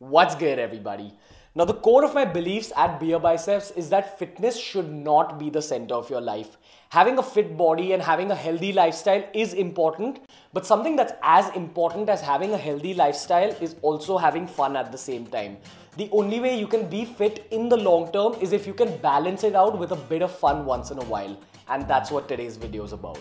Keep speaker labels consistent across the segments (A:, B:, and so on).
A: What's good, everybody? Now, the core of my beliefs at Beer Biceps is that fitness should not be the center of your life. Having a fit body and having a healthy lifestyle is important, but something that's as important as having a healthy lifestyle is also having fun at the same time. The only way you can be fit in the long term is if you can balance it out with a bit of fun once in a while, and that's what today's video is about.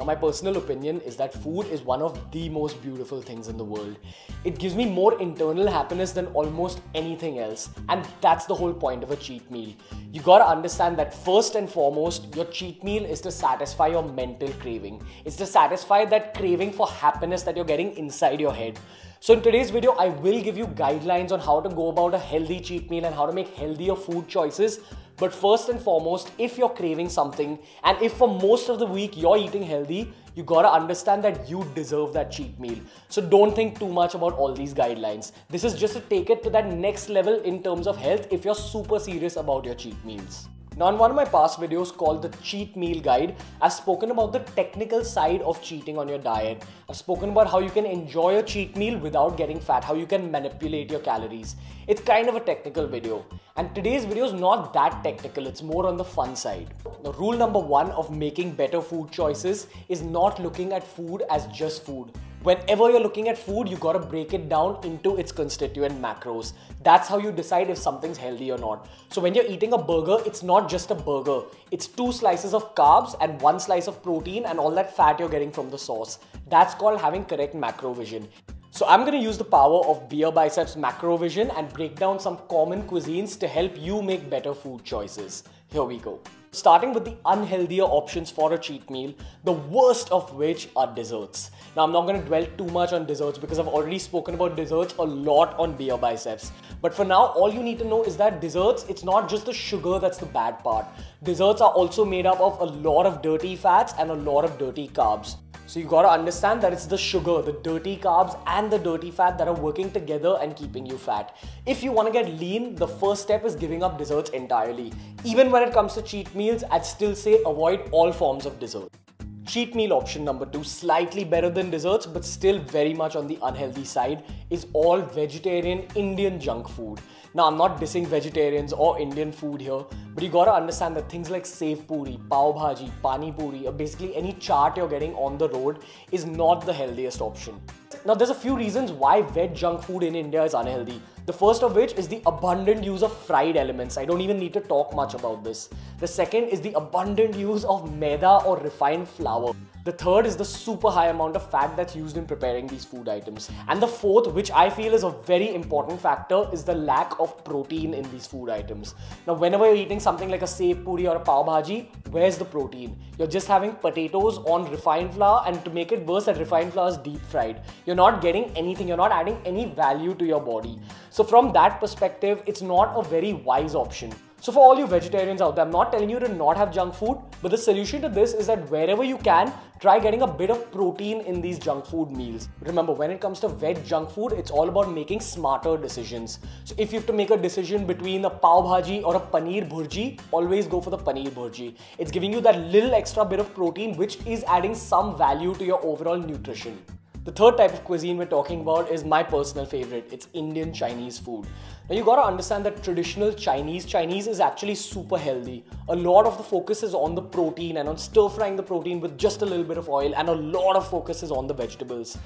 A: Now, my personal opinion is that food is one of the most beautiful things in the world. It gives me more internal happiness than almost anything else, and that's the whole point of a cheat meal. You gotta understand that first and foremost, your cheat meal is to satisfy your mental craving. It's to satisfy that craving for happiness that you're getting inside your head. So, in today's video, I will give you guidelines on how to go about a healthy cheat meal and how to make healthier food choices but first and foremost, if you're craving something and if for most of the week you're eating healthy, you gotta understand that you deserve that cheat meal. So don't think too much about all these guidelines. This is just to take it to that next level in terms of health if you're super serious about your cheat meals. Now, in one of my past videos called the Cheat Meal Guide, I've spoken about the technical side of cheating on your diet. I've spoken about how you can enjoy a cheat meal without getting fat, how you can manipulate your calories. It's kind of a technical video. And today's video is not that technical, it's more on the fun side. The rule number one of making better food choices is not looking at food as just food whenever you're looking at food, you gotta break it down into its constituent macros. That's how you decide if something's healthy or not. So when you're eating a burger, it's not just a burger. It's two slices of carbs and one slice of protein and all that fat you're getting from the sauce. That's called having correct macro vision. So I'm to use the power of Beer Biceps Macro Vision and break down some common cuisines to help you make better food choices. Here we go. Starting with the unhealthier options for a cheat meal, the worst of which are desserts. Now, I'm not going to dwell too much on desserts because I've already spoken about desserts a lot on Beer Biceps. But for now, all you need to know is that desserts, it's not just the sugar that's the bad part. Desserts are also made up of a lot of dirty fats and a lot of dirty carbs. So you gotta understand that it's the sugar, the dirty carbs, and the dirty fat that are working together and keeping you fat. If you wanna get lean, the first step is giving up desserts entirely. Even when it comes to cheat meals, I'd still say avoid all forms of dessert. Cheat meal option number two, slightly better than desserts, but still very much on the unhealthy side, is all vegetarian Indian junk food. Now, I'm not dissing vegetarians or Indian food here, but you gotta understand that things like sev puri, pav bhaji, pani puri, or basically any chaat you're getting on the road is not the healthiest option. Now, there's a few reasons why veg junk food in India is unhealthy. The first of which is the abundant use of fried elements. I don't even need to talk much about this. The second is the abundant use of maida or refined flour. The third is the super high amount of fat that's used in preparing these food items. And the fourth, which I feel is a very important factor, is the lack of protein in these food items. Now, whenever you're eating something like a sev puri or a pav bhaji, where's the protein? You're just having potatoes on refined flour, and to make it worse, that refined flour is deep fried. You're not getting anything, you're not adding any value to your body. So, from that perspective, it's not a very wise option. So for all you vegetarians out there, I'm not telling you to not have junk food, but the solution to this is that wherever you can, try getting a bit of protein in these junk food meals. Remember, when it comes to veg junk food, it's all about making smarter decisions. So if you have to make a decision between a pav bhaji or a paneer bhurji, always go for the paneer bhurji. It's giving you that little extra bit of protein, which is adding some value to your overall nutrition. The third type of cuisine we're talking about is my personal favorite. It's Indian Chinese food. Now you gotta understand that traditional Chinese Chinese is actually super healthy. A lot of the focus is on the protein and on stir frying the protein with just a little bit of oil, and a lot of focus is on the vegetables.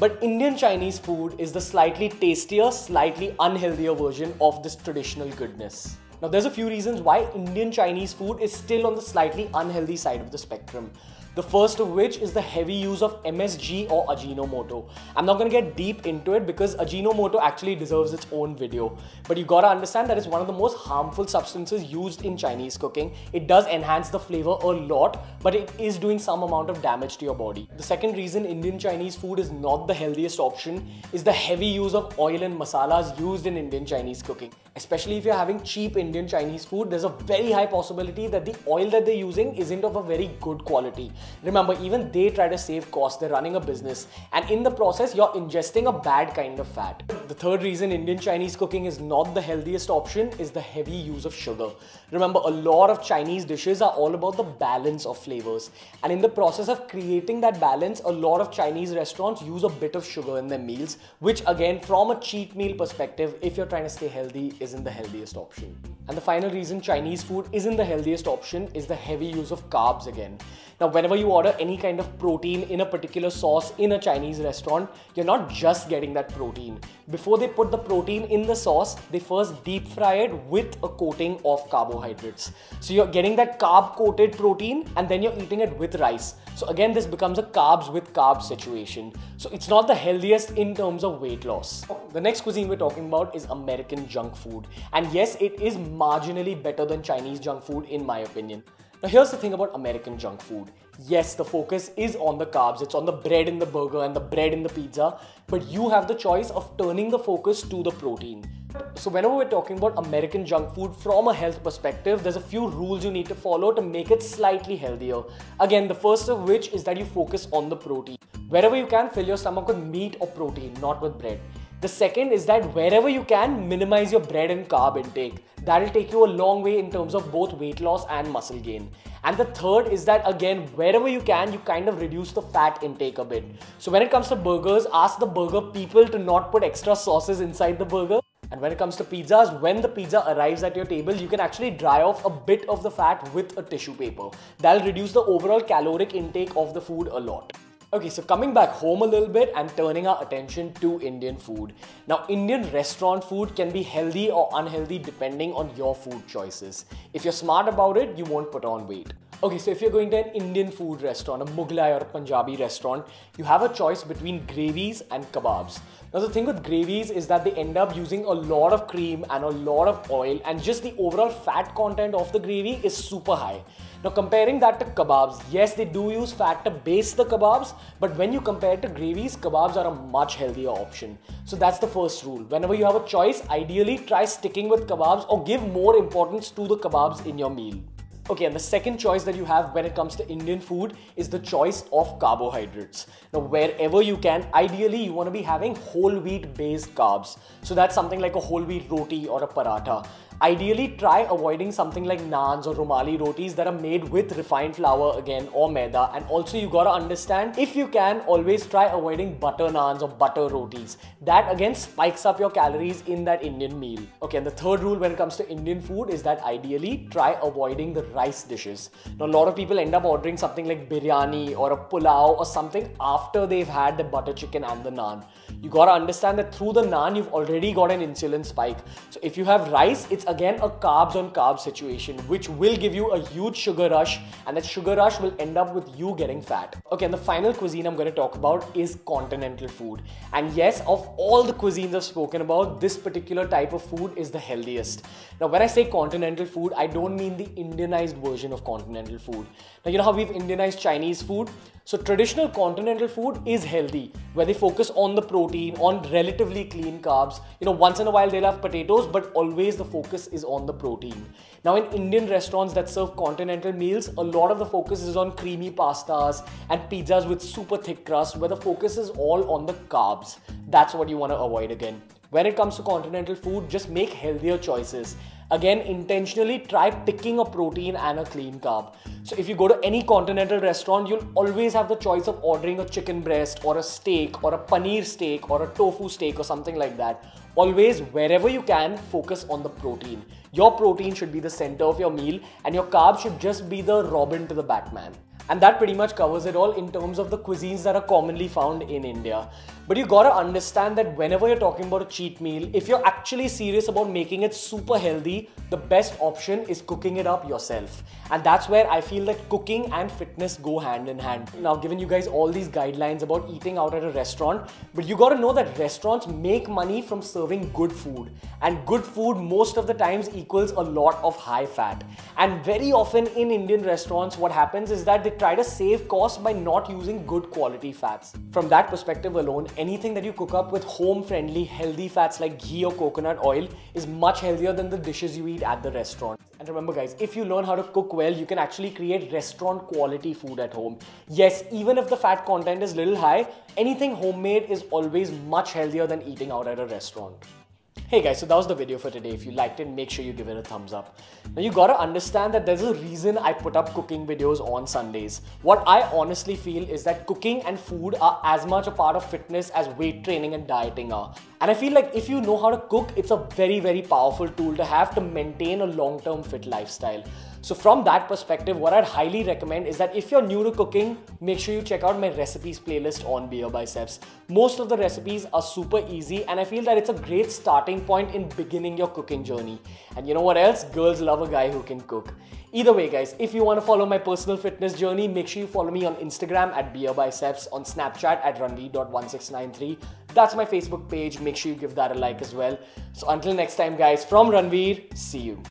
A: But Indian Chinese food is the slightly tastier, slightly unhealthier version of this traditional goodness. Now, there's a few reasons why Indian Chinese food is still on the slightly unhealthy side of the spectrum. The first of which is the heavy use of MSG or Ajinomoto. I'm not gonna get deep into it because Ajinomoto actually deserves its own video. But you gotta understand that it's one of the most harmful substances used in Chinese cooking. It does enhance the flavor a lot, but it is doing some amount of damage to your body. The second reason Indian Chinese food is not the healthiest option is the heavy use of oil and masalas used in Indian Chinese cooking. Especially if you're having cheap Indian Chinese food, there's a very high possibility that the oil that they're using isn't of a very good quality Remember, even they try to save costs, they're running a business, and in the process, you're ingesting a bad kind of fat. The third reason Indian Chinese cooking is not the healthiest option is the heavy use of sugar. Remember, a lot of Chinese dishes are all about the balance of flavors, and in the process of creating that balance, a lot of Chinese restaurants use a bit of sugar in their meals, which again, from a cheat meal perspective, if you're trying to stay healthy, isn't the healthiest option. And the final reason Chinese food isn't the healthiest option is the heavy use of carbs again. Now, whenever you order any kind of protein in a particular sauce in a Chinese restaurant, you're not just getting that protein. Before they put the protein in the sauce, they first deep fry it with a coating of carbohydrates. So you're getting that carb coated protein and then you're eating it with rice. So again, this becomes a carbs with carbs situation. So it's not the healthiest in terms of weight loss. The next cuisine we're talking about is American junk food. And yes, it is marginally better than Chinese junk food in my opinion. Now, here's the thing about American junk food. Yes, the focus is on the carbs, it's on the bread in the burger and the bread in the pizza, but you have the choice of turning the focus to the protein. So, whenever we're talking about American junk food from a health perspective, there's a few rules you need to follow to make it slightly healthier. Again, the first of which is that you focus on the protein. Wherever you can, fill your stomach with meat or protein, not with bread. The second is that wherever you can, minimize your bread and carb intake. That'll take you a long way in terms of both weight loss and muscle gain. And the third is that again, wherever you can, you kind of reduce the fat intake a bit. So when it comes to burgers, ask the burger people to not put extra sauces inside the burger. And when it comes to pizzas, when the pizza arrives at your table, you can actually dry off a bit of the fat with a tissue paper. That'll reduce the overall caloric intake of the food a lot. Okay, so coming back home a little bit and turning our attention to Indian food. Now, Indian restaurant food can be healthy or unhealthy depending on your food choices. If you're smart about it, you won't put on weight. Okay, so if you're going to an Indian food restaurant, a Mughlai or a Punjabi restaurant, you have a choice between gravies and kebabs. Now, the thing with gravies is that they end up using a lot of cream and a lot of oil, and just the overall fat content of the gravy is super high. Now comparing that to kebabs, yes they do use fat to base the kebabs, but when you compare to gravies, kebabs are a much healthier option. So that's the first rule. Whenever you have a choice, ideally try sticking with kebabs or give more importance to the kebabs in your meal. Okay, and the second choice that you have when it comes to Indian food is the choice of carbohydrates. Now, wherever you can, ideally you want to be having whole wheat based carbs. So that's something like a whole wheat roti or a paratha. Ideally, try avoiding something like naans or Rumali rotis that are made with refined flour again or maida. And also, you gotta understand if you can, always try avoiding butter naans or butter rotis. That again spikes up your calories in that Indian meal. Okay, and the third rule when it comes to Indian food is that ideally try avoiding the rice dishes. Now, a lot of people end up ordering something like biryani or a pulao or something after they've had the butter chicken and the naan. You gotta understand that through the naan, you've already got an insulin spike. So, if you have rice, it's again a carbs on carbs situation, which will give you a huge sugar rush, and that sugar rush will end up with you getting fat. Okay, and the final cuisine I'm to talk about is continental food. And yes, of all the cuisines I've spoken about, this particular type of food is the healthiest. Now, when I say continental food, I don't mean the Indianized version of continental food. Now, you know how we've Indianized Chinese food? So traditional continental food is healthy, where they focus on the protein, on relatively clean carbs. You know, once in a while they'll have potatoes, but always the focus is on the protein. Now in Indian restaurants that serve continental meals, a lot of the focus is on creamy pastas and pizzas with super thick crust, where the focus is all on the carbs. That's what you want to avoid again. When it comes to continental food, just make healthier choices. Again, intentionally try picking a protein and a clean carb. So, if you go to any continental restaurant, you'll always have the choice of ordering a chicken breast or a steak or a paneer steak or a tofu steak or something like that. Always, wherever you can, focus on the protein. Your protein should be the center of your meal, and your carb should just be the Robin to the Batman. And that pretty much covers it all in terms of the cuisines that are commonly found in India. But you gotta understand that whenever you're talking about a cheat meal, if you're actually serious about making it super healthy, the best option is cooking it up yourself. And that's where I feel that cooking and fitness go hand in hand. Now, given you guys all these guidelines about eating out at a restaurant, but you gotta know that restaurants make money from serving good food. And good food most of the times equals a lot of high fat. And very often in Indian restaurants, what happens is that they try to save costs by not using good quality fats. From that perspective alone, anything that you cook up with home friendly, healthy fats like ghee or coconut oil is much healthier than the dishes you eat at the restaurant. And remember, guys, if you learn how to cook well, you can actually create restaurant quality food at home. Yes, even if the fat content is a little high, anything homemade is always much healthier than eating out at a restaurant. Hey guys, so that was the video for today. If you liked it, make sure you give it a thumbs up. Now you gotta understand that there's a reason I put up cooking videos on Sundays. What I honestly feel is that cooking and food are as much a part of fitness as weight training and dieting are. And I feel like if you know how to cook, it's a very, very powerful tool to have to maintain a long-term fit lifestyle. So from that perspective, what I'd highly recommend is that if you're new to cooking, make sure you check out my recipes playlist on Beer Biceps. Most of the recipes are super easy and I feel that it's a great starting point in beginning your cooking journey. And you know what else? Girls love a guy who can cook. Either way, guys, if you want to follow my personal fitness journey, make sure you follow me on Instagram at Beer Biceps, on Snapchat at Ranveer.1693. That's my Facebook page. Make sure you give that a like as well. So until next time, guys, from Ranveer, see you.